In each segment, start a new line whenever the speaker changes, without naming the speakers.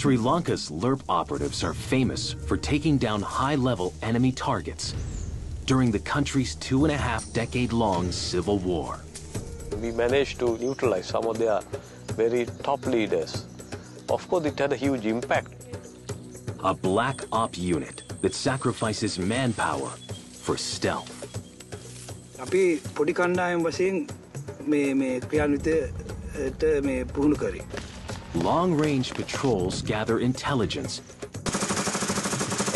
Sri Lanka's LRRP operatives are famous for taking down high-level enemy targets during the country's two-and-a-half-decade-long civil war.
We managed to neutralize some of their very top leaders. Of course, it had a huge impact.
A black op unit that sacrifices manpower for stealth.
අපි
Long-range patrols gather intelligence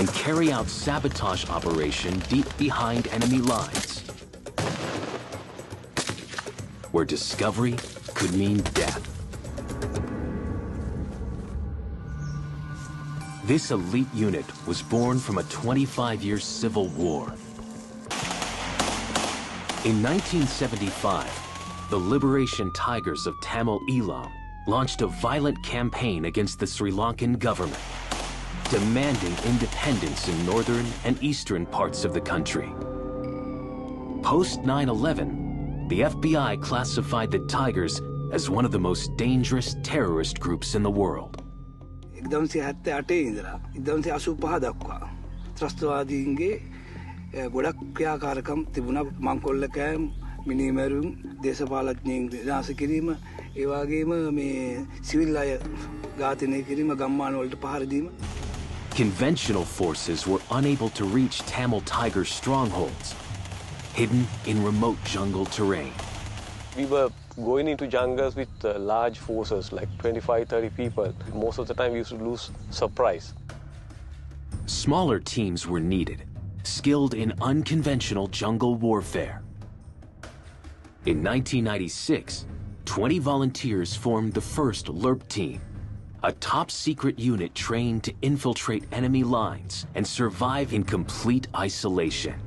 and carry out sabotage operation deep behind enemy lines, where discovery could mean death. This elite unit was born from a 25-year civil war. In 1975, the Liberation Tigers of Tamil Eelam launched a violent campaign against the Sri Lankan government, demanding independence in northern and eastern parts of the country. Post 9 11, the FBI classified the Tigers as one of the most dangerous terrorist groups in the world.
මිනිමැරුම් දේශපාලඥයෙන් විනාස කිරීම ඒවාගේම මේ civil අය ඝාතනය කිරීම ගම්මානවලට පහරදීම
Conventional forces were unable to reach Tamil Tiger strongholds, hidden in remote jungle terrain.
We were going into jungles with uh, large forces, like 25, 30 people. Most of the time, we used to lose surprise.
Smaller teams were needed, skilled in unconventional jungle warfare. In 1996, 20 volunteers formed the first LRRP team, a top secret unit trained to infiltrate enemy lines and survive in complete isolation.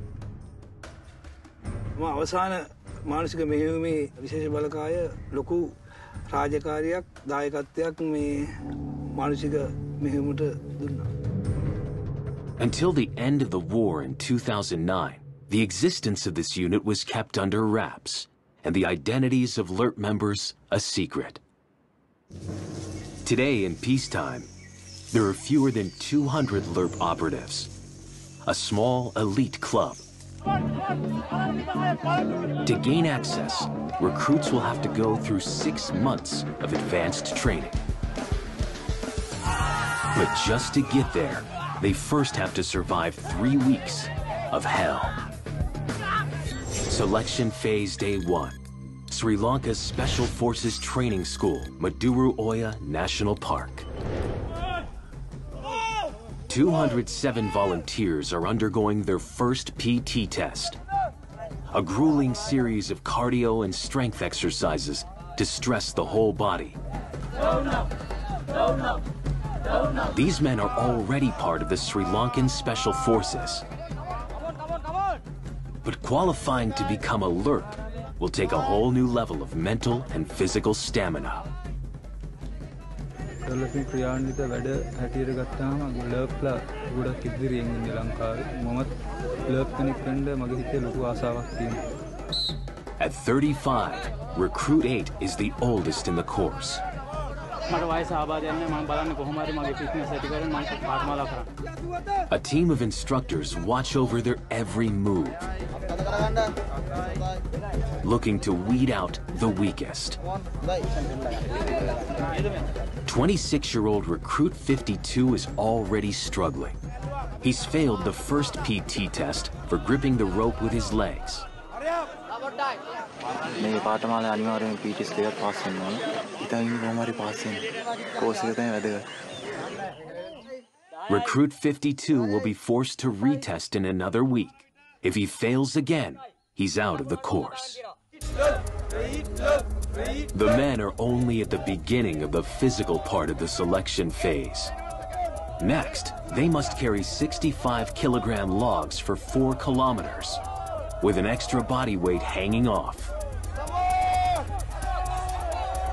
Until the end of the war in 2009, the existence of this unit was kept under wraps and the identities of LERT members a secret. Today in peacetime, there are fewer than 200 LRRP operatives, a small elite club. To gain access, recruits will have to go through six months of advanced training. But just to get there, they first have to survive three weeks of hell. Selection Phase Day 1. Sri Lanka's Special Forces Training School, Maduru Oya National Park. 207 volunteers are undergoing their first PT test. A grueling series of cardio and strength exercises to stress the whole body. These men are already part of the Sri Lankan Special Forces. But qualifying to become a LERP will take a whole new level of mental and physical stamina.
ඩොලෆින් ක්‍රියාන්විත වැඩ හැටියට ගත්තාම ලර්ප්ලා ගොඩක් ඉදිරියෙන් ඉන්න ලංකාවේ මමත් ලර්ප් කෙනෙක් වෙන්න මගේ හිතේ ලොකු ආසාවක් තියෙනවා.
At 35, Recruit 8 is the oldest in the course. A team of instructors watch over their every move, looking to weed out the weakest. 26-year-old recruit 52 is already struggling. He's failed the first PT test for gripping the rope with his legs.
මේ පාඨමාලා අනිවාර්යයෙන් පීටිස් දෙකක් pass වෙන්න ඕන. ඉතින් ඉන්නේ කොහොම හරි pass වෙන්න. කෝස් එක තමයි වැදගත්.
Recruit 52 will be forced to retest in another week. If he fails again, he's out of the course. The men are only at the beginning of the physical part of the selection phase. Next, they must carry 65 kilogram logs for 4 kilometers, with an extra body weight hanging off.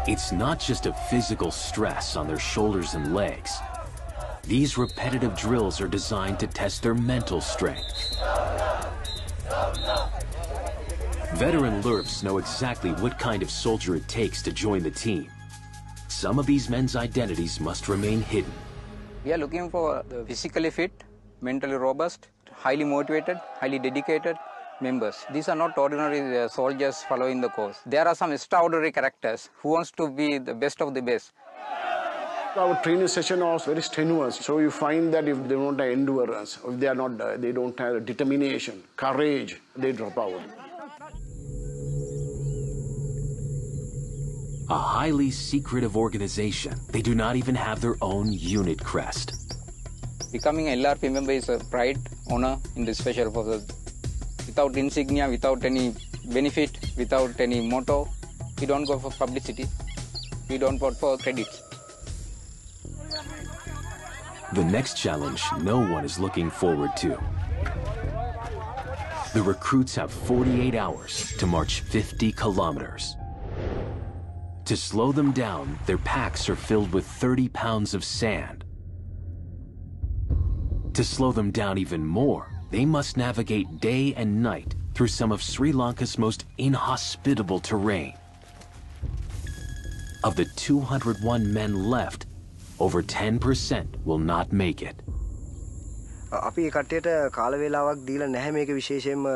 It's not just a physical stress on their shoulders and legs. These repetitive drills are designed to test their mental strength. Veteran LRRPs know exactly what kind of soldier it takes to join the team. Some of these men's identities must remain hidden,
We are looking for the physically fit, mentally robust, highly motivated, highly dedicated members. These are not ordinary uh, soldiers following the course. There are some extraordinary characters who wants to be the best of the best.
Our training session was very strenuous, so you find that if they don't have endurance, if they are not, uh, they don't have determination, courage, they drop out.
A highly secretive organization, they do not even have their own unit crest.
Becoming a LRP member is a pride, honor in the special forces. Without insignia, without any benefit, without any motto, we don't go for publicity. We don't vote for credits.
The next challenge no one is looking forward to. The recruits have 48 hours to march 50 kilometers. To slow them down, their packs are filled with 30 pounds of sand. To slow them down even more, they must navigate day and night through some of Sri Lanka's most inhospitable terrain. Of the 201 men left, over 10% will not make it.
අපි ඒ කට්ටියට කාල වේලාවක් දීලා නැහැ මේක විශේෂයෙන්ම අ,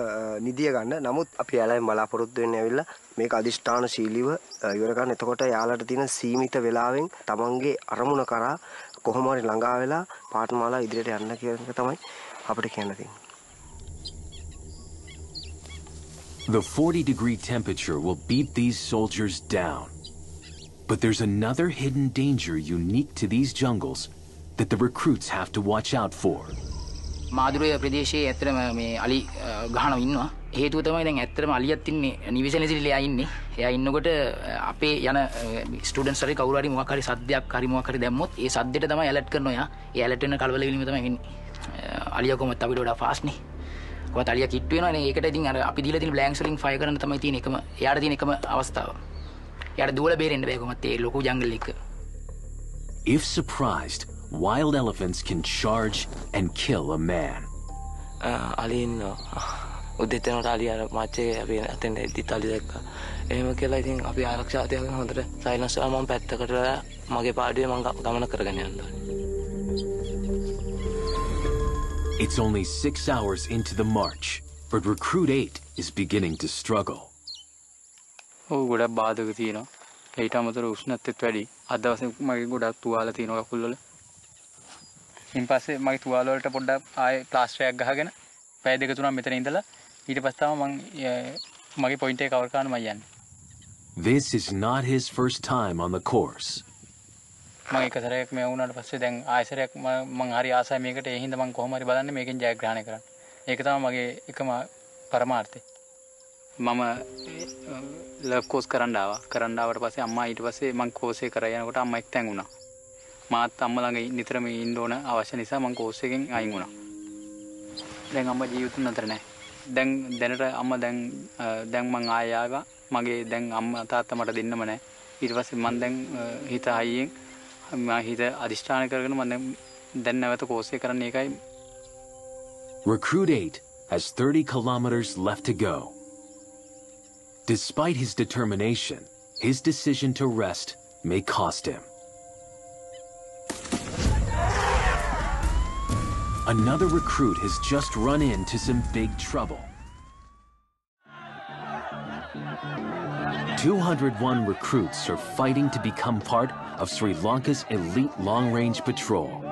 නිදිය ගන්න. නමුත් අපි යාලෙන් බලාපොරොත්තු වෙන්නේ ඇවිල්ලා මේක අදිෂ්ඨානශීලීව අ, ඉවර ගන්න. එතකොට යාලට තියෙන සීමිත වෙලාවෙන් තමන්ගේ අරමුණ කරා කොහොම හරි ළඟා වෙලා පාඨමාලා ඉදිරියට යන්න කියන එක තමයි අපිට කියන්න තියෙන්නේ.
The 40 degree temperature will beat these soldiers down. But there's another hidden danger unique to these jungles that the recruits have to watch out for.
මාදුරය ප්‍රදේශයේ ඇත්තටම මේ අලි අ, ගහන ඉන්නවා හේතුව තමයි දැන් ඇත්තටම අලියත් ඉන්නේ නිවිසන සිරිලයා ඉන්නේ එයා ඉන්නකොට අ, අපේ යන ස්ටුඩන්ට්ස් හරි කවුරු හරි මොකක් හරි සද්දයක් හරි මොකක් හරි දැම්මොත් ඒ සද්දෙට තමයි ඇලර්ට් කරනවා එයා ඒ ඇලර්ට් වෙන කලබල වීම තමයි වෙන්නේ අ, අලියා කොහොමද අපිට වඩා ෆාස්ට් නේ? කොහොමද අලියා කිට්ටු වෙනවනේ ඒකට ඉතින් අර අපි දීලා තියෙන බ්ලැන්ක්ස් වලින් ෆයර් කරන්න තමයි තියෙන එකම එයාට තියෙන එකම අවස්ථාව. එයාට දුවලා බේරෙන්න බෑ කොහොමද ඒ ලොකු ජංගල් එක.
If surprised, wild elephants can charge and kill a man.
අලින් උදෙතනට අලි අර මච්චේ අපි අතෙන් එද්දිත් අලි දැක්ක එහෙම කියලා ඉතින් අපි ආරක්ෂාතියගෙන හොඳට සයිලන්ස් කරලා මම පැත්තකට වෙලා මගේ පාඩුවේ මම ගමන කරගෙන ඕනේ.
It's only six hours into the march, but Recruit 8 is beginning to struggle.
ඔහු ගොඩක් බාධක තියෙනවා ඊට අමතර උෂ්ණත්වෙත් වැඩි අද දවසේ මගේ ගොඩක් තුවාල තියෙනවා කකුල්වල ඉන් පස්සේ මගේ තුවාල වලට පොඩ්ඩක් ආයේ ප්ලාස්ටරයක් ගහගෙන පැය දෙක තුනක් මෙතන ඉඳලා ඊට පස්සේ තමයි මං අ, මගේ පොයින්ට් එක කවර් කරන්න මම යන්නේ
This is not his first time on the course.
මම එක සැරයක් මේ වුණාට පස්සේ දැන් ආයෙසරයක් මම මං හරි ආසයි මේකට ඒ හින්දා මං කොහොම හරි බලන්නේ මේකෙන් ජයග්‍රහණය කරන්න. ඒක තමයි මගේ එකම පරමාර්ථය. මම ලව් කෝස් කරන්න ආවා. කරන්න ආවට පස්සේ අම්මා ඊට පස්සේ මං කෝස් එක කරගෙන යනකොට අම්මා එක්තැන් වුණා. මාත් අම්මා ළඟ නිතරම ඉන්න ඕන අවශ්‍ය නිසා මං කෝස් එකෙන් අයින් වුණා. දැන් අම්මා ජීවිතුන් අතර නැහැ. දැන් දැනට අම්මා දැන් අ, දැන් මං ආයෙ ආවා. මගේ දැන් අම්මා තාත්තා මට දෙන්නම නැහැ. ඊට පස්සේ මං දැන් අ, හිත හයියෙන් මම හිත අදිෂ්ඨාන කරගෙන මම දැන් දැන් නැවත කෝස් එක කරන්න ඒකයි
Recruit 8 has 30 kilometers left to go. Despite his determination, his decision to rest may cost him. Another recruit has just run into some big trouble. 201 recruits are fighting to become part of Sri Lanka's elite long-range patrol.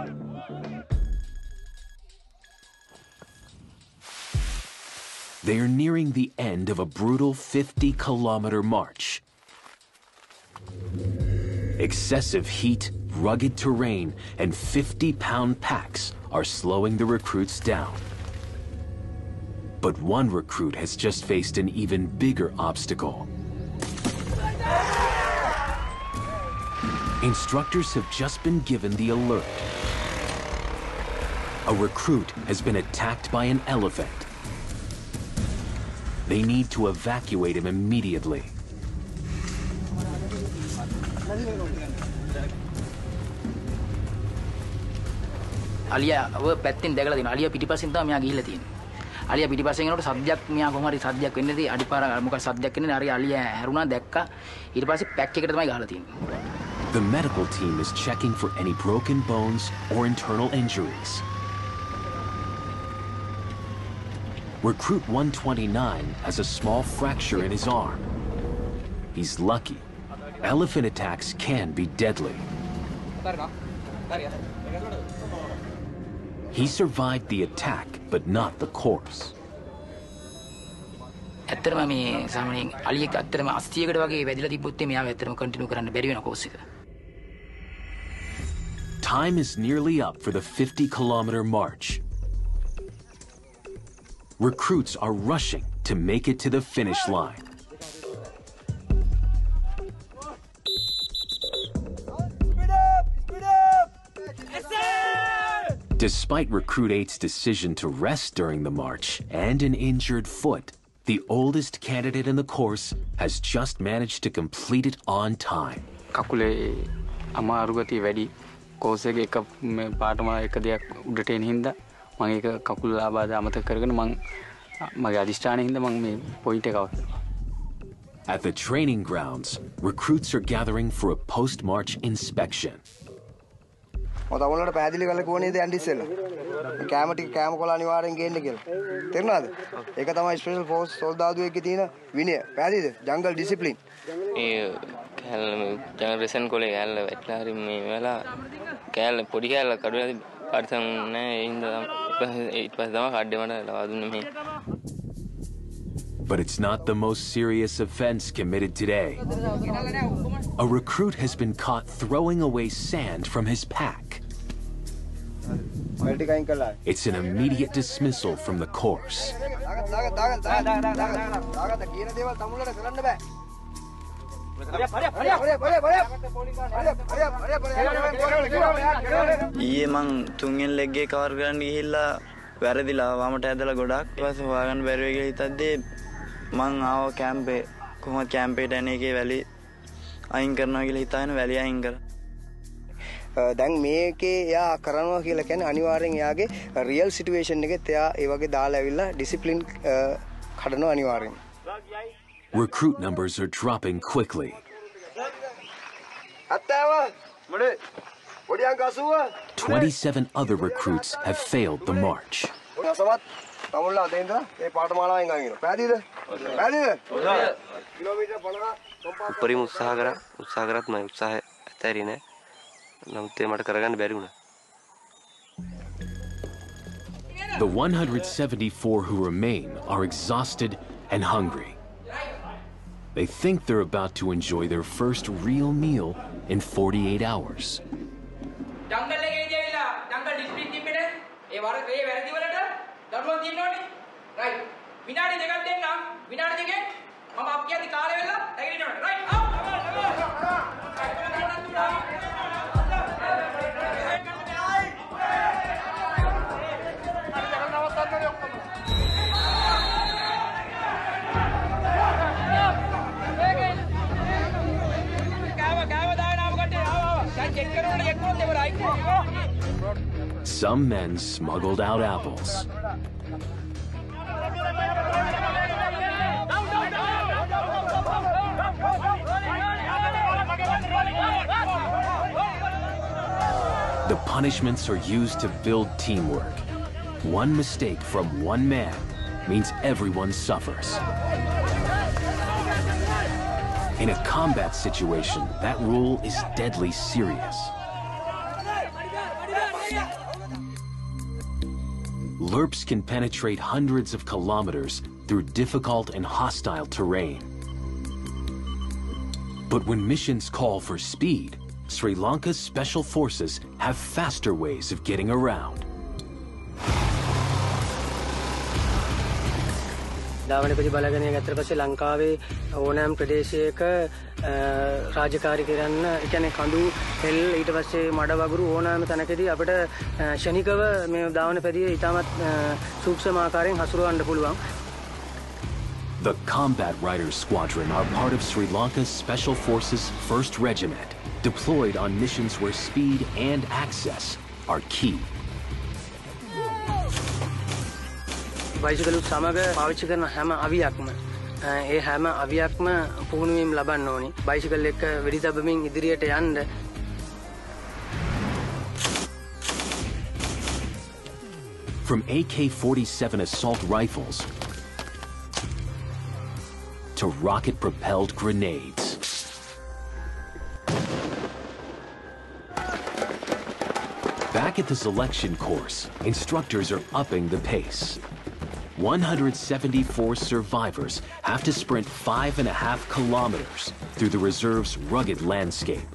They are nearing the end of a brutal 50 kilometer march. Excessive heat, rugged terrain, and 50 pound packs are slowing the recruits down. But one recruit has just faced an even bigger obstacle. Instructors have just been given the alert. A recruit has been attacked by an elephant. They need to evacuate him immediately.
අලියාව පැත්තෙන් දැකලා තියෙනවා. අලියා පිටිපස්සෙන් තමයි මෙයා ගිහිල්ලා තියෙන්නේ. අලියා පිටිපස්සෙන් යනකොට සද්දයක් මෙයා කොහොම හරි සද්දයක් වෙන්නේ නැති අඩිපාර මොකක් සද්දයක් වෙන්නේ නැහැ. අර අලියා හැරුණා දැක්කා. ඊට පස්සේ පැක් එකට තමයි ගහලා තියෙන්නේ.
The medical team is checking for any broken bones or internal injuries. Recruit 129 has a small fracture in his arm. He's lucky. Elephant attacks can be deadly. He survived the attack, but not the course.
ඇත්තරම මේ සාමාන්‍යයෙන් අලියෙක් ඇත්තරම 80කට වගේ වැදිලා තිබ්බොත් මෙයාව ඇත්තරම continue කරන්න බැරි වෙන කෝස් එක.
Time is nearly up for the 50 kilometer march. Recruits are rushing to make it to the finish line. Despite Recruit 8's decision to rest during the march and an injured foot, the oldest candidate in the course has just managed to complete it on time.
කෝසයක එක පාටම එක දෙයක් උඩටෙන් හින්ද මං එක කකුල් ආබාධ අමත කරගෙන මං මගේ අධිෂ්ඨානය හින්ද මං මේ පොයින්ට එකව
At the training grounds, recruits are gathering for a post-March inspection.
ඔතවලට පැදිලි කල කෝනේද ඇන්ඩිස්සෙල්ල කෑමටි කෑම කොලා අනිවාරෙන් ගේන්න කියලා. තෙරනාද එක තමයි ස්පේෂල් ෆෝස් සොල්දාදුවක තියෙන විනය. පැදිද ජංගල් ඩිසිපලින්
ඒ කැල්ල ජනරසන් කොලේ ඇල්ල වැටලාරින් මේ වෙලා කෑල්ල පොඩි කෑල්ල කඩුවලා පරිසම් නැහැ ඒ හින්දා ඊට පස්සේ තමයි කඩේ මට ලවා දුන්නේ මේ
But it's not the most serious offense committed today. A recruit has been caught throwing away sand from his pack.
ඔය ටික අයින් කළා.
It's an immediate dismissal from the course.
ඊයේ මං තුන්ගෙන් ලෙග්ගේ කවර් කරන්න ගිහිල්ලා වැරදිලා වමට ඇදලා ගොඩක් පස්සේ හොයාගන්න බැරි වෙයි කියලා හිතද්දී මං ආව කැම්පේ කොහොමද කැම්පේට එන එකේ වැලි අයින් කරනවා කියලා හිතාගෙන වැලි අයින් කරා.
දැන් මේකේ එයා කරනවා කියලා කියන්නේ අනිවාර්යෙන් එයාගේ රියල් සිටුේෂන් එකෙත් එයා ඒ වගේ දාලා ඇවිල්ලා ඩිසිප්ලින් කඩනවා අනිවාර්යෙන්.
Recruit numbers are dropping quickly.
අත්තාව මොඩේ පොඩි අංක 80
27 other recruits have failed the march.
සමත් තමුල්ලා අතේ ඉඳලා මේ පාඨමාලාවෙන් අයින් පැහැදිලිද? පැහැදිලිද? කිලෝමීටර් 50
උපරිම උත්සාහ කරා උත්සාහ කරත් මම උත්සාහය ඇතෑරියේ නෑ. නමුත් ඒ මට කරගන්න බැරි වුණා.
The 174 who remain are exhausted and hungry. They think they're about to enjoy their first real meal in 48 hours. Some men smuggled out apples. The punishments are used to build teamwork. One mistake from one man means everyone suffers. In a combat situation, that rule is deadly serious. Lurps can penetrate hundreds of kilometers through difficult and hostile terrain. But when missions call for speed, Sri Lanka's special forces have faster ways of getting around.
ධාවනපති බලගනය ගත්තර පස්සේ ලංකාවේ ඕනෑම් ප්‍රදේශයක රාජකාරි කරන්න එකන කඳු හෙල් ඊට පස්සේ මඩ වගුරු ඕනෑම තැනකදී අපට ෂණිකව මේ ධාවන පැදිය ඉතාමත් සූක්ෂමාකාරයෙන් හසුරුවන්න පුළුවන්.
The Combat Riders Squadron are part of Sri Lanka's Special Forces 1st Regiment, deployed on missions where speed and access are key.
වයිසිකලුත් සමග පාවිච්චි කරන හැම අවියක්ම
ඒ හැම අවියක්ම පුහුණුවීම් ලබන්න ඕනි බයිසිකල් එක්ක වෙඩි තබමින් ඉදිරියට යන්ඩ
From AK 47 assault rifles to rocket propelled grenades. Back at the selection course, instructors are upping the pace. 174 survivors have to sprint five and a half kilometers through the reserve's rugged landscape.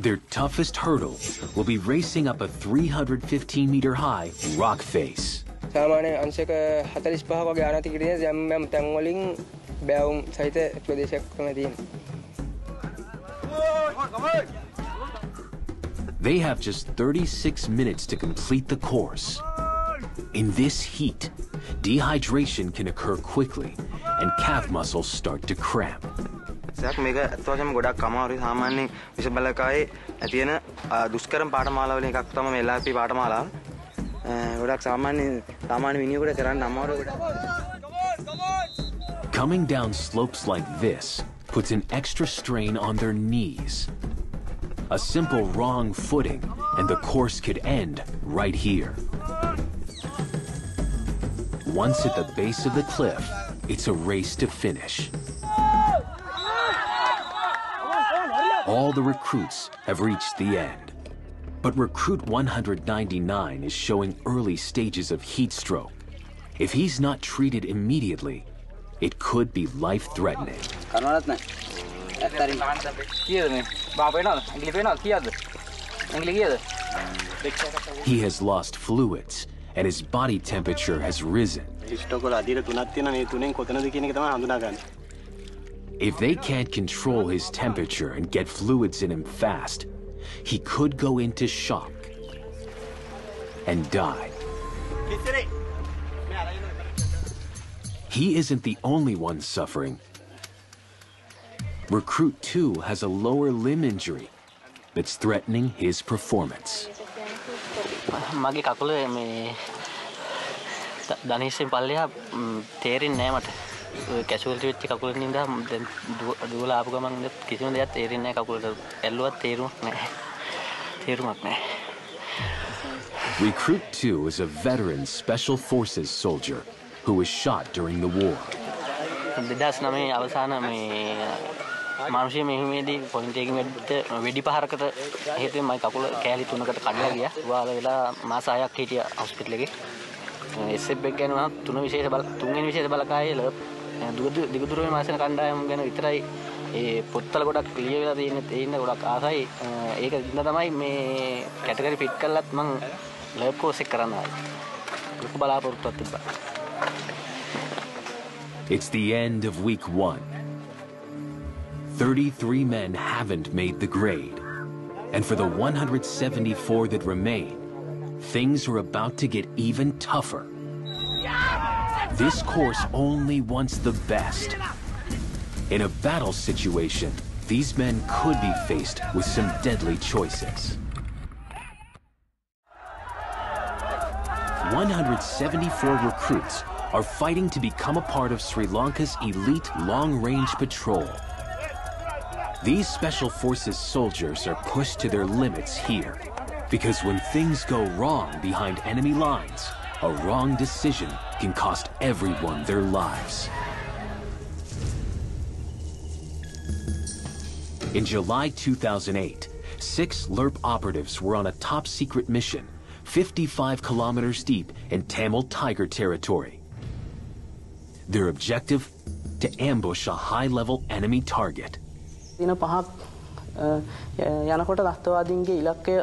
Their toughest hurdle will be racing up a 315 meter high rock face.
සාමානය අංශක හතලිස් පහක වගේ අනති කිරිය යම්යම් තැන්වලින් බැවුම් සහිත ප්‍රදේශයක් කම තියෙන.
They have just 36 minutes to complete the course. In this heat, dehydration can occur quickly and calf muscles start to cramp.
සයක් මේක ඇත්වශම ගොඩක් අමාරුයි සාමාන්‍ය විෂ බලකායේ ඇතියෙන දුස්කරම් පාටමාලාවල එකක් තම මෙල්ලාපි පාටමාලා ගොඩක් සාමාන්‍ය සාමාන්‍ය මිනිියකුට කරන්න අමාරු
Coming down slopes like this puts an extra strain on their knees. A simple wrong footing and the course could end right here. Once at the base of the cliff, it's a race to finish. All the recruits have reached the end. But recruit 199 is showing early stages of heat stroke. If he's not treated immediately, it could be life-threatening. He has lost fluids and his body temperature has risen. If they can't control his temperature and get fluids in him fast, he could go into shock and die. He isn't the only one suffering. Recruit 2 has a lower limb injury that's threatening his performance.
මගේ කකුල මේ ධනිස්සෙන් පල්ලයා තේරෙන් නෑ මට. කැසුවල්ට වෙච්ච කකුල නිද දුවල ආපු ගමන් කිසිම දෙයක් තේරෙන්නේ කකුලට. ඇල්ලුවත් තේරුමක් නෑ. තේරුමක් නෑ.
Recruit 2 is a veteran Special Forces soldier who was shot during the war.
දෙදස් නමේ අවසාන මේ මානුෂය මෙහමේදී පොලිටේකින් වැඩ වෙඩි පහරකට හේතුවෙන් මයි කකුල කෑලි තුනකට කඩලා ගියා. වාල වෙලා මාස 6ක් හිටියා හොස්පිටල් එකේ. එස්එෆ් එක ගැන මම තුන විශේෂ බල තුන්වෙනි විශේෂ බලකායේ ලබ් දිගදුරේ මාසන කණ්ඩායම ගැන විතරයි ඒ පොත්තල ගොඩක් ලියවිලා තියෙන තියෙන ගොඩක් ආසයි ඒක ඉන්න තමයි මේ කැටගරි ෆිට් කළත් මං ලබ් කෝස් එක කරන්න ආවේ. ලොකු බලාපොරොත්තුවක් තිබ්බා.
It's the end of week one. 33 men haven't made the grade. And for the 174 that remain, things are about to get even tougher. This course only wants the best. In a battle situation, these men could be faced with some deadly choices. 174 recruits are fighting to become a part of Sri Lanka's elite long-range patrol. These Special Forces soldiers are pushed to their limits here, because when things go wrong behind enemy lines, a wrong decision can cost everyone their lives. In July 2008, six LRRP operatives were on a top secret mission 55 kilometers deep in Tamil Tiger territory. Their objective? To ambush a high-level enemy target.
දින පහක් යනකොට දස්තවාදීන්ගේ ඉලක්කය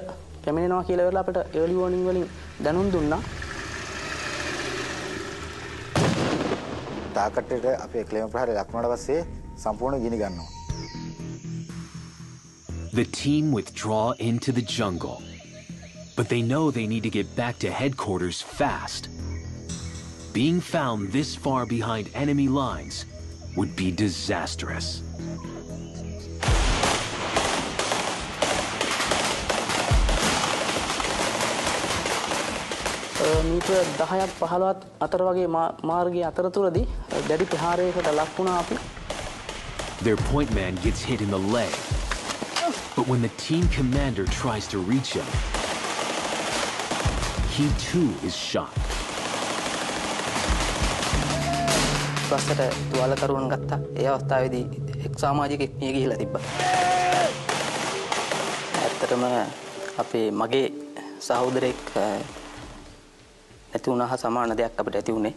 පැමිණෙනවා කියලා වෙලා අපිට early warning වලින් දැනුම් දුන්නා.
තාකට්ටේට අපේ ක්ලේම ප්‍රහාරය ලක්වුණාට පස්සේ සම්පූර්ණ ගිනි ගන්නවා.
The team withdraw into the jungle. But they know they need to get back to headquarters fast. Being found this far behind enemy lines would be disastrous.
Metre දහයක් පහළවත් අතර වගේ මාර්ගය අතරතුරදී
දැඩි ප්‍රහාරයකට ලක් වුණා අපි.
Their point man gets hit in the leg. But when the team commander tries to reach him, he too is shot.
බස්සට තුවාලකරුවන් ගත්තා. ඒ අවස්ථාවේදී එක් සමාජිකෙක් මිය ගිහිලා තිබ්බා. ඇත්තටම අපේ මගේ සහෝදරෙක් නැති වුණා හා සමාන දෙයක් අපිට ඇති වුණේ.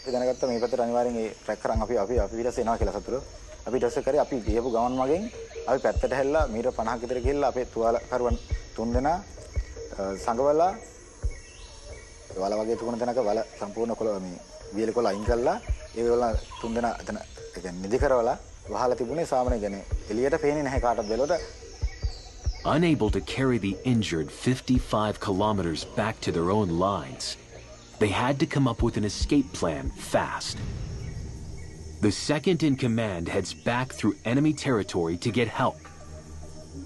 අපි දැනගත්ත මේ පැත්තට අනිවාර්යෙන් ඒ ට්‍රැක් කරන් අපි අපි අපි ඊට පස්සේ එනවා කියලා සතුරු. අපි ඊට පස්සේ කරේ අපි ගියපු ගමන් මගෙන් අපි පැත්තට හැල්ලා මීටර් 50ක විතර ගිහිල්ලා අපේ තුවාලකරුවන් තුන්දෙනා අ, සංගවලා වල වගේ තුන තැනක වල සම්පූර්ණ කොළ මේ වියල කොළ අයින් කරලා ඒගොල්ලෝ තුන්දෙනා එතන ඒ කියන්නේ නිදි කරවලා වහලා තිබුණේ සාමාන්‍ය කියන්නේ එළියට පේන්නේ නැහැ කාටවත් බැලුවට
Unable to carry the injured 55 kilometers back to their own lines, they had to come up with an escape plan fast. The second in command heads back through enemy territory to get help,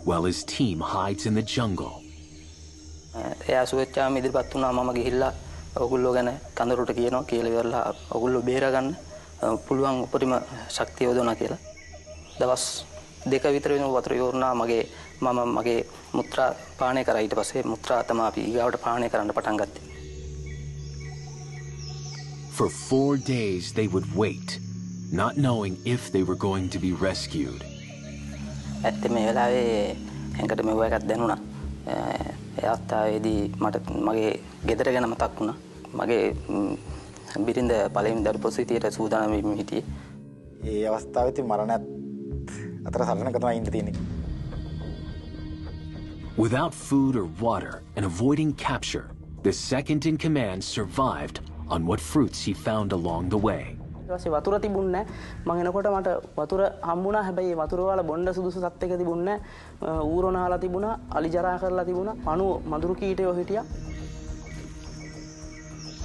while his team hides in the jungle.
එයා සුවච්චාම ඉදිරිපත් වුණා මම ගිහිල්ලා ඔගුල්ලෝ ගැන කඳරුට කියනවා කියලා ඉවරලා ඔගුල්ලෝ බේරගන්න අ, පුළුවන් උපරිම ශක්තිය යොදවනවා කියලා. දවස් දෙක විතර වෙන වතුර යෝරුණා මගේ මම මගේ මුත්‍රා පානය කරා ඊට පස්සේ මුත්‍රා තමයි අපි ඊගාවට පානය කරන්න පටන් ගත්තේ.
For four days, they would wait, not knowing if they were going to be rescued.
ඇත්තේ මේ වෙලාවේ ඇඟට මෙව එකක් දැනුණා. ඒ අවස්ථාවේදී මට මගේ ගෙදර ගැන මතක් වුණා. මගේ බිරිඳ පළවෙනි දරුපො සිටියට සූදානම් වෙමින් හිටියේ.
ඒ අවස්ථාවේදී මරණයත් අතර සටනක තමයි ඉන්න තියෙන්නේ.
Without food or water and avoiding capture, the second in command survived on what fruits he found along the way.
ඊට පස්සේ වතුර තිබුණේ නැහැ. මං එනකොට මට වතුර හම්බුණා. හැබැයි ඒ වතුර වල බොණ්ඩ සුදුසු සත් එක තිබුණේ නැහැ. ඌරනාලා තිබුණා, අලි ජරා කරලා තිබුණා. පණුව මදුරු කීටයෝ හිටියා.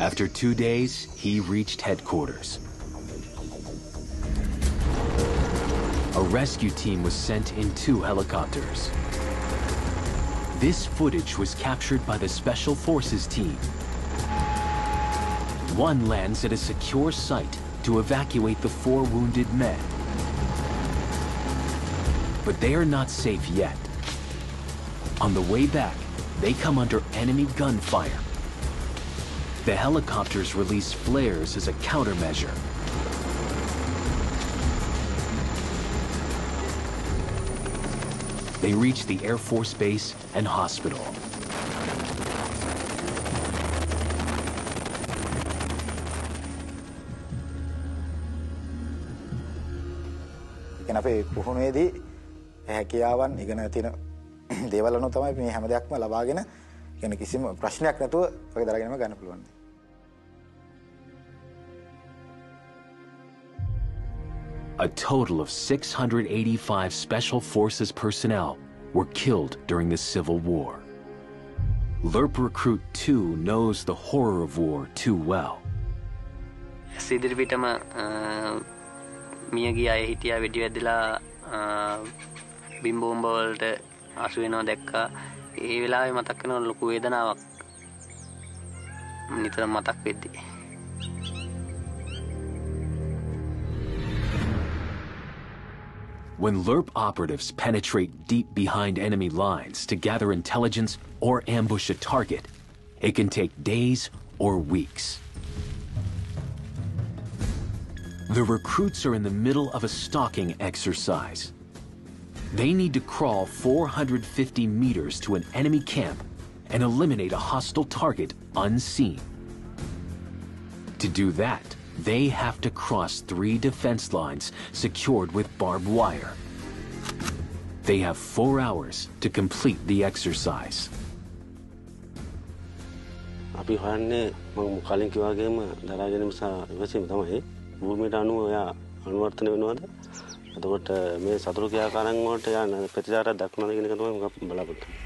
After two days, he reached headquarters. A rescue team was sent in two helicopters. This footage was captured by the Special Forces team. One lands at a secure site to evacuate the four wounded men. But they are not safe yet. On the way back, they come under enemy gunfire. The helicopters release flares as a countermeasure. They reach the Air Force Base and hospital.
කියන අපේ පුහුණුවේදී හැකියාවන් ඉගෙන තියෙන දේවල් අනුව තමයි මේ හැම දෙයක්ම ලබාගෙන කියන කිසිම ප්‍රශ්නයක් නැතුව වගේ දරගෙනම ගන්න පුළුවන්.
A total of 685 Special Forces personnel were killed during the Civil War. LRRP Recruit 2 knows the horror of war too well.
ඒ වෙලාවේ මතක් වෙනවා ලොකු වේදනාවක් නිතර මතක් වෙද්දී
When LRRP operatives penetrate deep behind enemy lines to gather intelligence or ambush a target, it can take days or weeks. The recruits are in the middle of a stalking exercise. They need to crawl 450 meters to an enemy camp and eliminate a hostile target unseen. To do that, they have to cross three defense lines secured with barbed wire. They have four hours to complete the exercise.
අපි හොයන්නේ මම කලින් කිව්වාගේම දරා ගැනීම සහ ඉවසීම තමයි භූමියට අනුව එයා අනුවර්තන වෙනවද එතකොට මේ සතුරු ක්‍රියාකාරයන් වලට එයා ප්‍රතිචාරයක් දක්වනවද කියන එක තමයි මම බලාපොරොත්තු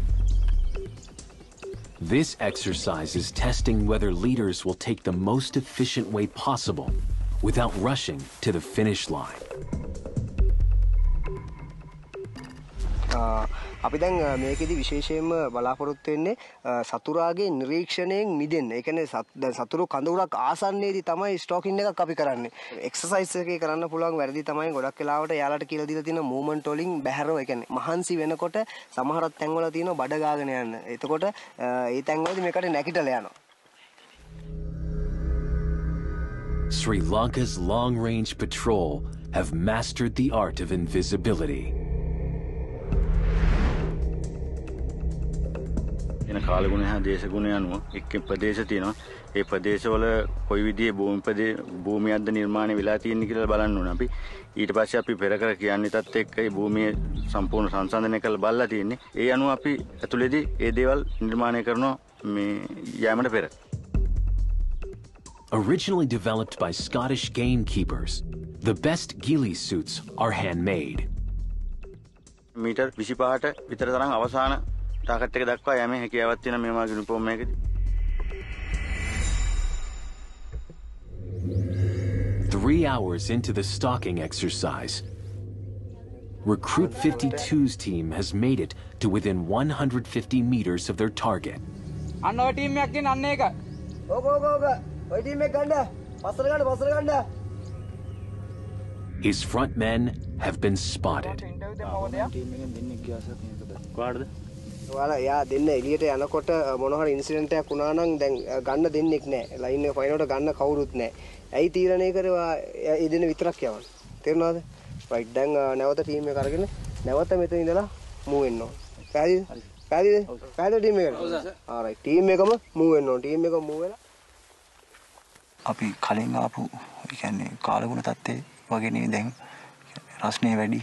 This exercise is testing whether leaders will take the most efficient way possible without rushing to the finish line.
Uh, අපි දැන් මේකෙදි විශේෂයෙන්ම බලාපොරොත්තු වෙන්නේ සතුරාගේ නිරීක්ෂණයෙන් මිදෙන්න. ඒ කියන්නේ දැන් සතුරු කඳවුරක් ආසන්නයේදී තමයි ස්ටෝකින් එකක් අපි කරන්නේ. එක්සර්සයිස් එකේ කරන්න පුළුවන් වැරදි තමයි ගොඩක් වෙලාවට යාලට කියලා දීලා තියෙන මූවමන්ට් වලින් බැහැරව ඒ කියන්නේ මහන්සි වෙනකොට සමහරක් තැන්වල තියෙන බඩ ගාගෙන යන්න. එතකොට ඒ තැන්වලදී මේකට නැගිටලා යනවා.
Sri Lanka's long range patrol have mastered the art of invisibility.
එන කාලගුණ හා දේශගුණ අනුව එක් ප්‍රදේශ තියෙනවා. ඒ ප්‍රදේශවල කොයි විදිහේ භූමි ප්‍රදේ භූමියක්ද නිර්මාණය වෙලා තියෙන්නේ කියලා බලන්න ඕන අපි. ඊට පස්සේ අපි පෙර කර කියන්නේටත් එක්ක ඒ භූමිය සම්පූර්ණ සංසන්දනය කරලා බලලා තියෙන්නේ. ඒ අනුව අපි ඇතුළේදී ඒ දේවල් නිර්මාණය කරනවා මේ යෑමට පෙර.
Originally developed by Scottish gamekeepers, the best ghillie suits are handmade.
Metre 25ට විතර තරම් අවසාන ටාකට් එක දක්වා යෑමේ හැකියාවක් තියෙන මේ වගේ යුනිෆෝම් එකකදී.
Three hours into the stalking exercise, Recruit 52's team has made it to within 150 meters of their target.
අන්න ඔය ටීම් එකක් තියෙන අන්න ඒක.
ඕක ඕක ඕක. ඔය ටීම් එක ගන්න. පස්සට ගන්න පස්සට ගන්න.
His front men have been spotted.
ඔයාලා එයා දෙන්න එළියට යනකොට මොන හරි ඉන්සිඩන්ට් එකක් වුණා නම් දැන් ගන්න දෙන්නෙක් නැහැ. ලයින් එක පයින්නට ගන්න කවුරුත් නැහැ. ඇයි තීරණය කරේ ඒ දෙන විතරක් යවන්න. තේරුණාද? රයිට් දැන් නැවත ටීම් එක අරගෙන නැවත මෙතන ඉඳලා මූව් වෙන්න ඕන. පැහැදිලිද? පැහැදිලිද? පැහැදිලි ටීම් එකට. ආ රයිට් ටීම් එකම මූව් වෙන්න ඕන. ටීම් එක මූව් වෙලා
අපි කලින් ආපු ඒ කියන්නේ කාලගුණ තත්ත්වේ වගේ නේ දැන් රස්නේ වැඩි.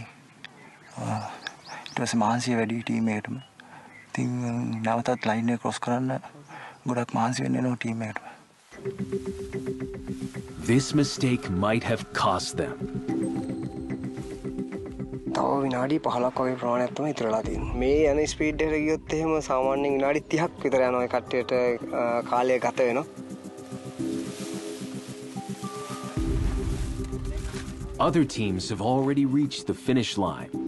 ඊට පස්සේ මහන්සිය වැඩි ටීම් එකටම. ඉතින් නැවතත් ලයින් එක ක්‍රොස් කරන්න ගොඩක් මහන්සි වෙන්න වෙනවා ටීම් එකට.
This mistake might have cost them.
තව විනාඩි 15ක් වගේ ප්‍රමාණයක් තමයි ඉතුරුලා තියෙන්නේ. මේ යන ස්පීඩ් එකට ගියොත් එහෙම සාමාන්‍යයෙන් විනාඩි 30ක් විතර යනවා ඒ කට්ටියට කාලය ගත වෙනවා.
Other teams have already reached the finish line.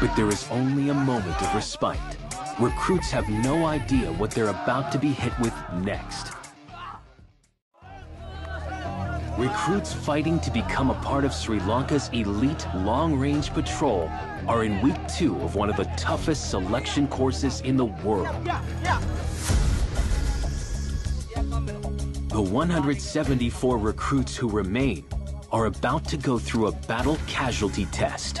But there is only a moment of respite. Recruits have no idea what they're about to be hit with next. Recruits fighting to become a part of Sri Lanka's elite long-range patrol are in week two of one of the toughest selection courses in the world. The 174 recruits who remain are about to go through a battle casualty test.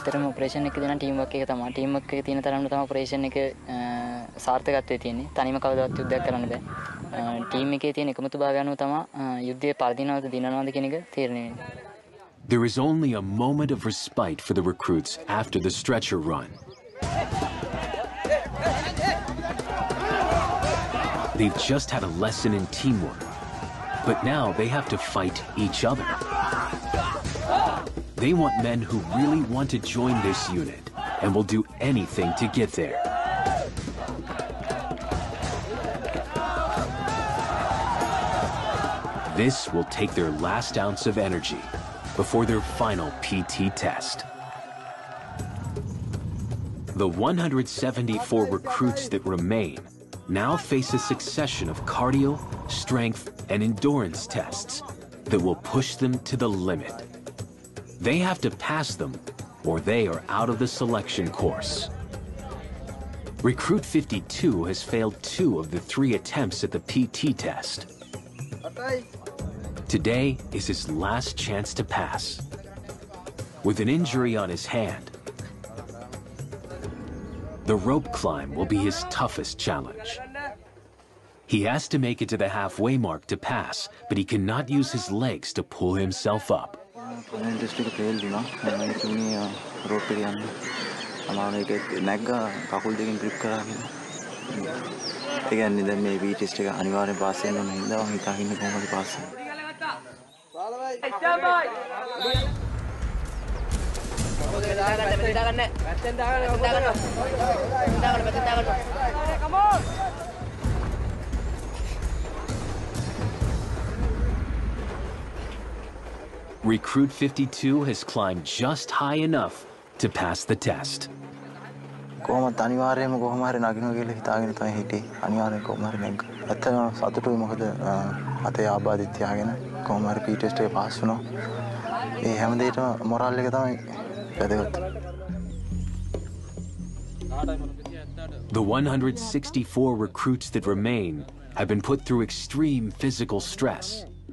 ඇත්තටම operation එක දෙන team work එක තමයි team work එක තියෙන තරමට තමයි operation එක සාර්ථකත්වයේ තියෙන්නේ තනියම කවදාවත් යුද්ධයක් කරන්න බෑ ටීම් එකේ තියෙන එකමුතුභාවය අනුව තමයි යුද්ධය පරදිනවද දිනනවද කියන එක තීරණය වෙන්නේ
There is only a moment of respite for the recruits after the stretcher run. They've just had a lesson in teamwork, but now they have to fight each other. They want men who really want to join this unit and will do anything to get there. This will take their last ounce of energy before their final PT test. The 174 recruits that remain now face a succession of cardio, strength, and endurance tests that will push them to the limit. They have to pass them or they are out of the selection course. Recruit 52 has failed two of the three attempts at the PT test. Today is his last chance to pass. With an injury on his hand, the rope climb will be his toughest challenge. He has to make it to the halfway mark to pass, but he cannot use his legs to pull himself up.
පල ඉන්ටස්ටික fail වුණා තුනේ රෝට්ට ගන්න අමාන එක නැග්ගා කකුල් දෙකින් trip කරාගෙන ඒගැන්නේ දැන් මේ වීටෙස්ට් එක අනිවාර්යෙන් පාස් වෙන්න ඕන හින්දා මම හිතාගෙන කොහොමද පාස් වෙන්නේ. දාගන්න දාගන්න. දාගන්න දාගන්න දාගන්න.
දාගන්න දාගන්න Recruit 52 has climbed just high enough to pass the test.
කොහොමත් අනිවාර්යයෙන්ම කොහොම හරි නගිනවා කියලා හිතාගෙන තමයි හිටියේ අනිවාර්යෙන් කොහොම හරි නැග්ගා ඇත්තටම සතුටුයි මොකද අතේ ආබාධිත තියාගෙන කොහොම හරි පී ටෙස්ට් එක පාස් වුණා ඒ හැම දෙයකම මොරල් එක තමයි වැදගත්
The 164 recruits that remain have been put through extreme physical stress,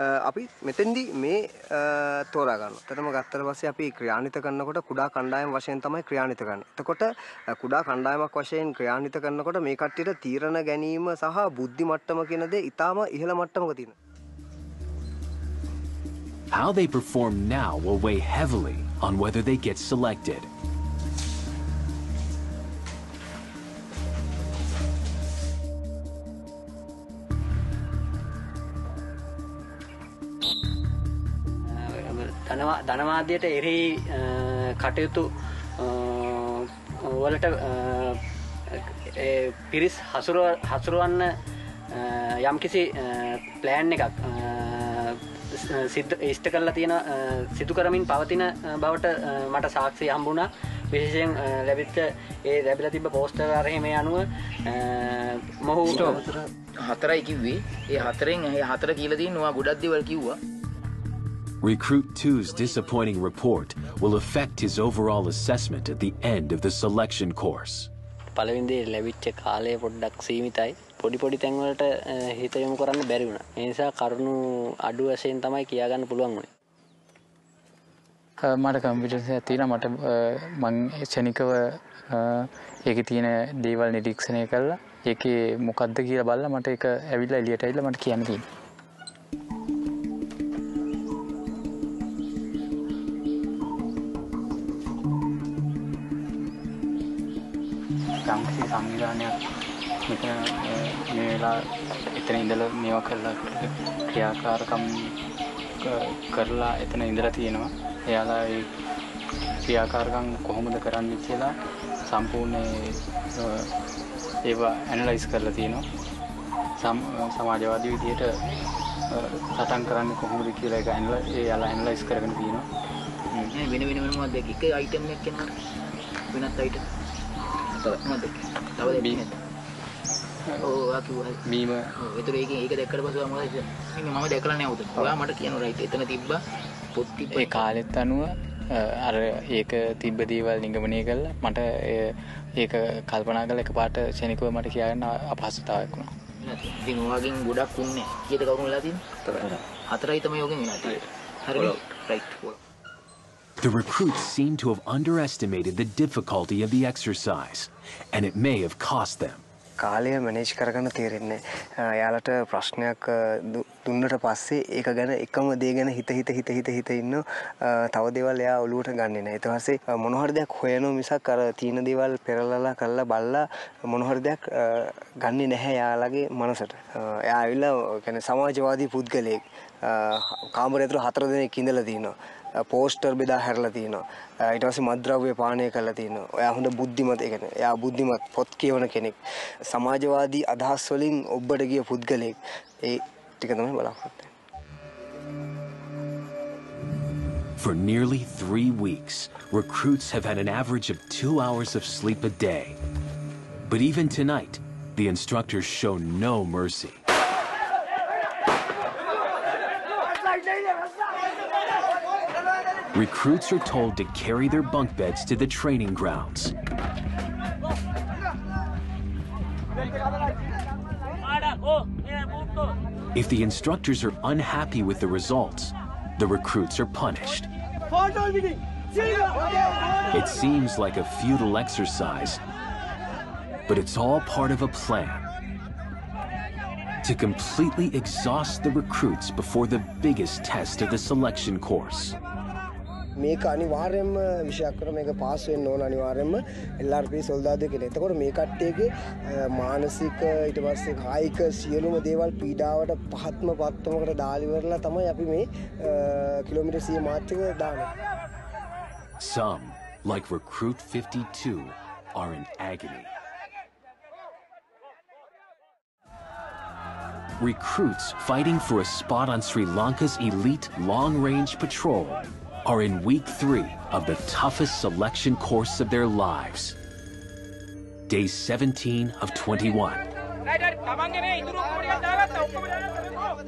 අපි මෙතෙන්දී මේ තෝරා ගන්නවා. එතනම ගත්තට පස්සේ අපි ක්‍රියාන්විත කරනකොට කුඩා කණ්ඩායම් වශයෙන් තමයි ක්‍රියාන්විත කරන්නේ. එතකොට කුඩා කණ්ඩායමක් වශයෙන් ක්‍රියාන්විත කරනකොට මේ කට්ටියට තීරණ ගැනීම සහ බුද්ධි මට්ටම කියන දේ ඊටාම ඉහළ මට්ටමක තියෙනවා.
How they perform now will weigh heavily on whether they get selected.
ධනවාදයට එරෙහි කටයුතු වලට පිරිස් හසුරුවන්න යම්කිසි ප්ලෑන් එකක් ඉෂ්ට කරලා තියෙන සිදු කරමින් පවතින බවට මට සාක්ෂි හම්බුණා. විශේෂයෙන් ලැබිච්ච ඒ ලැබිලා තිබ්බ පෝස්ටර් අරහෙම අනුව මොහු
හතරයි කිව්වේ. ඒ හතරෙන් හතර කියලා තියෙන ඔයා ගොඩක් දේවල් කිව්වා
Recruit 2's disappointing report will affect his overall assessment at the end of the selection course.
පළවිදේ ලැබිච්ච කාලය පොඩ්ඩක් සීමිතයි පොඩි පොඩි තැන්වලට හිත යොමු කරන්න බැරි වුණා. ඒ නිසා කරුණු අඩු වශයෙන් තමයි කියාගන්න පුළුවන් වුණේ.
මට කම්පියුටර් එකක් තියෙනවා මට මං ක්ෂණිකව ඒකේ තියෙන දේවල් නිරීක්ෂණය කරලා ඒකේ මොකද්ද කියලා බලලා මට ඒක ඇවිල්ලා එළියට ඇවිල්ලා මට කියන්න තියෙනවා. සංවිධානයක් මෙතන මේ වෙලා එතන ඉඳලා මේවා කරලා ක්‍රියාකාරකම් කරලා එතන ඉඳලා තියෙනවා. එයාලා ඒ ක්‍රියාකාරකම් කොහොමද කරන්නේ කියලා සම්පූර්ණ ඒවා ඇනලයිස් කරලා තියෙනවා. සමාජවාදී විදියට සටන් කරන්නේ කොහොමද කියලා ඒක එයාලා ඇනලයිස් කරගෙන තියෙනවා.
වෙන වෙන වෙනම එක අයිටම් එකක් කෙනාට වෙනත් අයිටම්
බීම
විතර ඒක ඒක දැක්කට පසුව ම මම දැකලා නැවත ඔයා මට කියන රයිට එතන තිබ්බ. පොත්ති
ඒ කාලෙත් අනුව අර ඒක තිබ්බ දීවල් නිගමනය කල්ල මට ඒක කල්පනා කල එක පාට ශනිකව මට කියන්න අපහසතාවක් වුණා.
දිනවාගින් ගොඩක් උන්නේ. කියත කවුරුන් ලතින් හතරයි. තම යෝගෙන් හරි. Right
The recruits seem to have underestimated the difficulty of the exercise, and it may have cost them.
කාලය මැනේජ් කරගන්න තේරෙන්නේ නැහැ. එයාලට ප්‍රශ්නයක් අ, දු- දුන්නට පස්සේ ඒක ගැන එකම දේ ගැන හිත හිත හිත හිත හිත ඉන්න අ, තව දේවල් එයා ඔලුවට ගන්නෙ නැහැ. ඊට පස්සේ අ, මොන හරි දෙයක් හොයනවා මිසක් අර තීන දේවල් පෙරලලා කරලා බලලා මොන හරි දෙයක් අ, ගන්නෙ නැහැ එයාලගේ මනසට. අ, එයා ඇවිල්ලා කියන්නේ සමාජවාදී පුද්ගලයෙක්. අ, කාමරය ඇතුළේ හතර දෙනෙක් ඉඳලා තිනවා. පෝස්ටර් බෙදා හැරලා තියෙනවා. ඊට පස්සේ මත්ද්‍රව්‍ය පානය කරලා තියෙනවා. එයා හොඳ බුද්ධිමත් ඒ කියන්නේ එයා බුද්ධිමත් පොත් කියවන කෙනෙක්. සමාජවාදී අදහස් වලින් ඔබට ගිය පුද්ගලයෙක්. ඒ ටික තමයි බලාපොරොත්තු
For nearly three weeks, recruits have had an average of two hours of sleep a day. But even tonight, the instructors show no mercy. Recruits are told to carry their bunk beds to the training grounds. If the instructors are unhappy with the results, the recruits are punished. It seems like a futile exercise, but it's all part of a plan to completely exhaust the recruits before the biggest test of the selection course.
මේක අනිවාර්යෙන්ම විෂයක් කර මේක pass වෙන්න ඕන අනිවාර්යෙන්ම LRP සොල්දාදු කෙනෙක්. එතකොට මේ කට්ටියගේ අ, මානසික ඊට පස්සේ කායික සියලුම දේවල් පීඩාවට පහත්ම පත්තමකට දාලා ඉවරලා තමයි අපි මේ අ, කිලෝමීටර් 100 මාර්ච් එක දාන්නේ.
Some, like Recruit 52, are in agony. Recruits fighting for a spot on Sri Lanka's elite long range patrol are in week three of the toughest selection course of their lives. Day 17 of 21.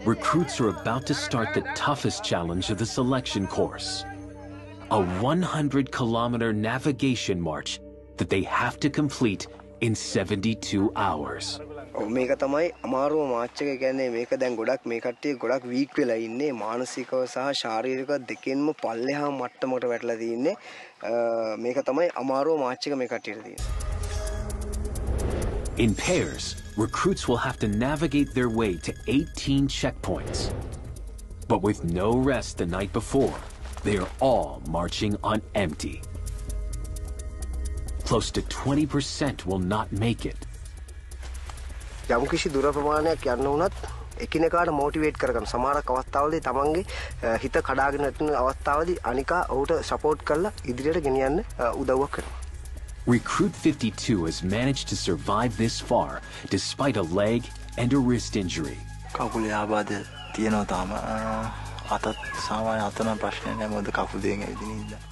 Recruits are about to start the toughest challenge of the selection course a 100 kilometer navigation march that they have to complete in 72 hours.
ඔව් මේක තමයි අමාරුම මාච් එක කියන්නේ මේක දැන් ගොඩක් මේ කට්ටිය ගොඩක් වීක් වෙලා ඉන්නේ මානසිකව සහ ශාරීරිකව දෙකෙන්ම පල්ලෙහා මට්ටමකට වැටලා තින්නේ අ, මේක තමයි අමාරුම මාච් එක මේ කට්ටියට තියෙන්නේ
In pairs, recruits will have to navigate their way to 18 checkpoints. But with no rest the night before, they are all marching on empty. Close to 20% will not make it.
යම්කිසි දුර ප්‍රමාණයක් යන්න වුණත් එකිනෙකාට මෝටිවේට් කරගන්න. සමහරක් අවස්ථාවලදී තමන්ගේ හිත කඩාගෙන යන අවස්ථාවදී අනිකා ඔහුට සපෝට් කරලා ඉදිරියට ගෙනියන්න උදව්වක් කරනවා.
Recruit 52 has managed to survive this far despite a leg and a wrist injury.
කකුලේ ආබාධ තියෙනවා තාම. අතත් සාමාන්‍ය අතන ප්‍රශ්නය නෑ මොකද කකුල් දෙකෙන් ඇවිදින ඉඳලා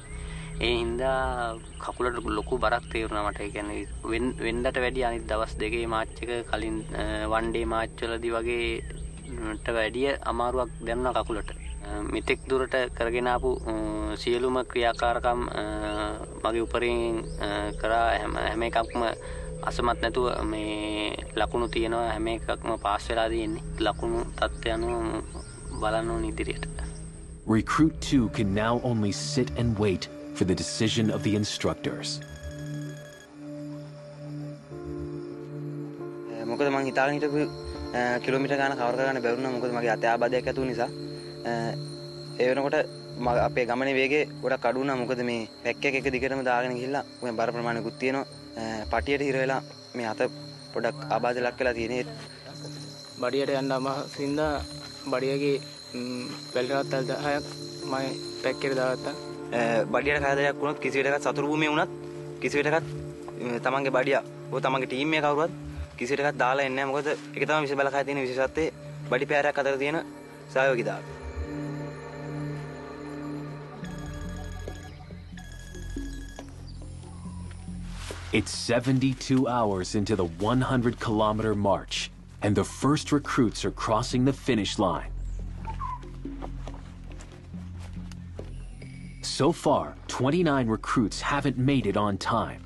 ඒ හින්දා කකුලට ලොකු බරක් තේරුණා මට. ඒ කියන්නේ වෙන්- වෙන්දට වැඩි අනිත් දවස් දෙකේ මාච් එක කලින් වන්ඩේ මාච්වලදී වගේ ට වැඩිය අමාරුවක් දැනුණා කකුලට. අ, මෙතෙක් දුරට කරගෙන ආපු අ, සියලුම ක්‍රියාකාරකම් අ, මගේ උපරින් අ, කරා හැම හැම එකක්ම අසමත් නැතුව මේ ලකුණු තියෙනවා හැම එකක්ම පාස් වෙලා තියෙන්නේ. ලකුණු තත්ත්වය අනුව බලන්න ඕන ඉදිරියට.
Recruit 2 can now only sit and wait for the decision of the instructors.
මොකද මං හිතාගෙන හිටපු කිලෝමිට ගාන කවර කරන්න බැරුණ. මොකද මගේ අත ආබාධයක් ඇතු නිසා. අ, ඒ වෙනකොට අපේ ගමනේ වේගේ ගොඩක් අඩු වුණා. මොකද මේ පැක් එක එක දිගටම දාගෙන ගිහිල්ලා මේ බර ප්‍රමාණයකුත් තියෙනවා. පටියට හිර වෙලා මේ අත පොඩක් ආබාධ ලක් වෙලා තියෙන්නේ
බඩියට යන්න අමහින්ද බඩියගේ වැල්ටනත් ඇල් දහයක් මයි පැක්කෙර දාගත්තා
බඩියට කාදයක් වුණොත් කිසිවිටකත් සතුරු භූමියේ වුණත් කිසිවිටකත් අ, තමන්ගේ බඩිය ඔය තමන්ගේ ටීම් එක කවුරුවත් කිසිවිටකත් දාලා එන්නේ නැහැ මොකද ඒක තමයි විශේෂ බලකාය තියෙන විශේෂත්වය බඩි පෑරයක් අතර තියෙන සහයෝගීතාවය
It's 72 hours into the 100 kilometer march, and the first recruits are crossing the finish line. So far, 29 recruits haven't made it on time,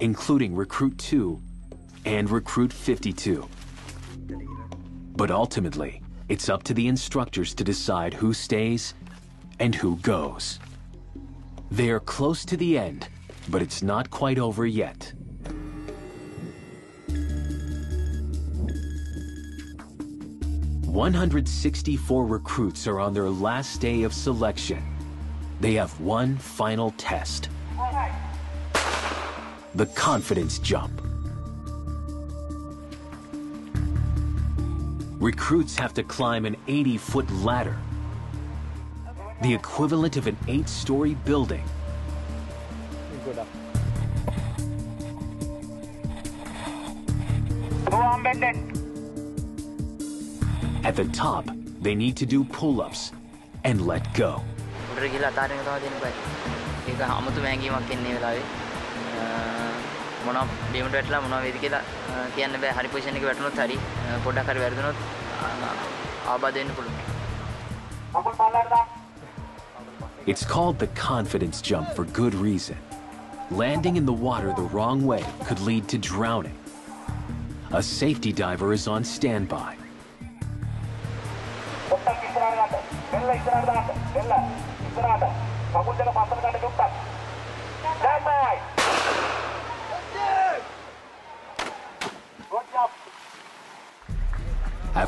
including Recruit 2 and Recruit 52. But ultimately, it's up to the instructors to decide who stays and who goes. They are close to the end, but it's not quite over yet. One hundred sixty-four recruits are on their last day of selection. They have one final test. The confidence jump. Recruits have to climb an 80-foot ladder, the equivalent of an eight-story building. At the top, they need to do pull-ups and let go.
උඩට ගිහලා අතාරින්න තමයි දෙන්න බෑ. ඒක අමුතු මෑගීමක් එන්නේ වෙලාවේ. අ, මොනවා බීමට වැටලා මොනවා වේද කියලා අ, කියන්න බෑ. හරි පොසිෂන් එකේ වැටුනොත් හරි අ, පොඩ්ඩක් හරි වැරදුනොත් අ, ආබාධ වෙන්න පුළුවන්.
It's called the confidence jump for good reason. Landing in the water the wrong way could lead to drowning. A safety diver is on standby.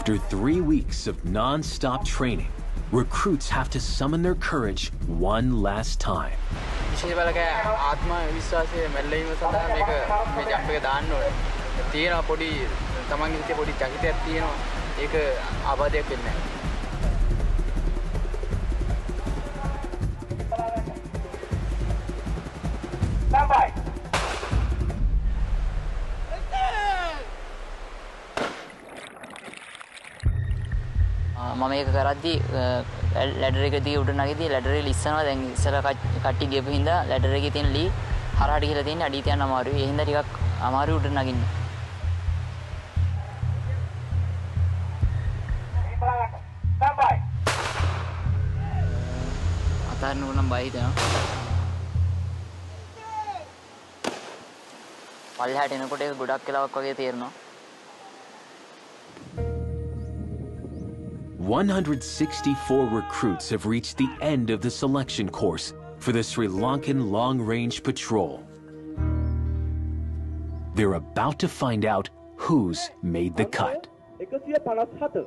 After three weeks of non-stop training, recruits have to summon their courage one last time.
විශේෂ බලකෑ ආත්ම විශ්වාසය
කරද්දි ලැඩර එක දී උඩ නගිදී ලැඩර එක ඉස්සනවා දැන් ඉස්සර කට්ටි ගියපු හින්දා ලැඩර එකේ තියෙන ලී හරහට ගිහලා තියෙන්නේ අඩිය තියන්න අමාරුයි. ඒ හින්දා ටිකක් අමාරුයි උඩ නගින්න. අතාරිනකොට නම් බය හිතෙනවා. පල්ලෙහාට එනකොට ඒක ගොඩක් වෙලාවක් වගේ තේරෙනවා.
164 recruits have reached the end of the selection course for the Sri Lankan Long Range Patrol. They're about to find out who's made the cut.
157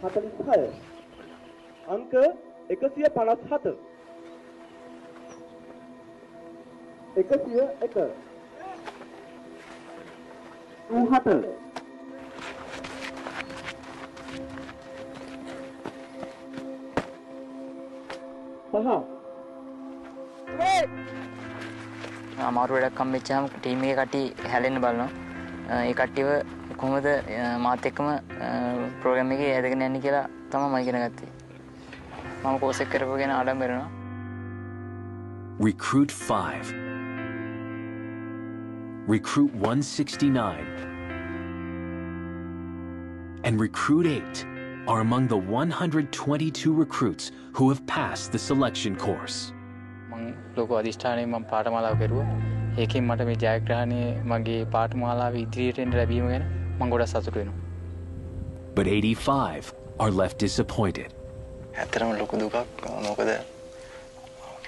146 157 101 97 පහ
අමාරු වැඩක් හම්බෙච්චාම ටීම් එකේ කට්ටිය හැලෙන්න බලනවා. ඒ කට්ටියව කොහොමද මාත් එක්කම ප්‍රෝග්‍රෑම් එකේ ඇදගෙන යන්නේ කියලා තමයි මම ඉගෙන ගත්තේ. මම කෝස් එක කරපුවා ගැන ආඩම්බර වෙනවා.
Recruit 5. Recruit 169. And Recruit 8 are among the 122 recruits who have passed the selection course.
මං ලොක අධිෂ්ඨානයෙන් මම පාඨමාලාව කෙරුවා. ඒකෙන් මට මේ ජයග්‍රහණය මගේ පාඨමාලාවේ ඉදිරියට එන්න ලැබීම ගැන මම ගොඩක් සතුටු වෙනවා.
But 85 are left disappointed.
ඇතරම ලොකු දුකක් මොකද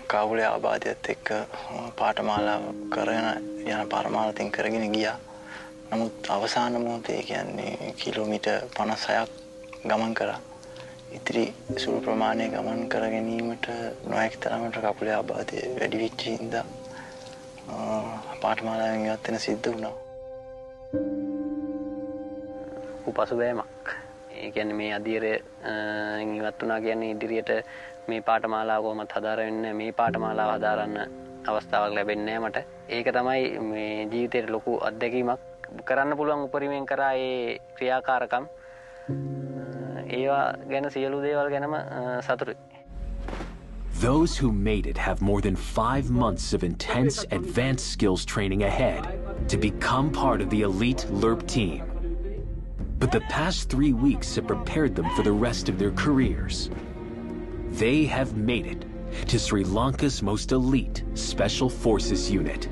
කාවුලේ ආබාධයත් එක්ක පාටමාලාව කරන යන පරමාණතින් කරගෙන ගියා නමුත් අවසාන මොහොතේ කියන්නේ කිලෝමිට පනස් හයක් ගමන් කරා. ඉතිරි සුළු ප්‍රමාණය ගමන් කර ගැනීමට නොහැකි තරමට කකුලේ ආබාධය වැඩි වෙච්ච හින්දා පාඨමාලාවෙන් ඉවත් වෙන සිද්ධ වුණා.
උපසුබෑමක්. ඒ කියන්නේ මේ අධීරය ඉවත් වුණා කියන්නේ ඉදිරියට මේ පාඨමාලාව කොහොමත් හදාරන්න මේ පාඨමාලාව හදාරන්න අවස්ථාවක් ලැබෙන්නේ මට. ඒක තමයි මේ ජීවිතයට ලොකු අත්දැකීමක් කරන්න පුළුවන් උපරිමයෙන් කරා ඒ ක්‍රියාකාරකම්. ඒවා ගැන සියලු දේවල් ගැනම
Those who made it have more than five months of intense advanced skills training ahead to become part of the elite LRRP team. But the past three weeks have prepared them for the rest of their careers. They have made it to Sri Lanka's most elite Special Forces unit.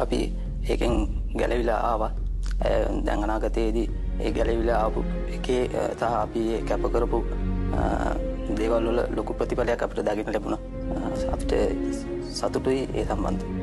අපේ ඒකෙන් ගැලවිලා ආවා දැන් අනාගතයේදී ඒ ගැලවිලා ආපු එකේ තහ අපි ඒ කැප කරපු දේවල් වල ලොකු ප්‍රතිඵලයක් අපිට දකින්න ලැබුණා. අපිට සතුටුයි ඒ සම්බන්ධ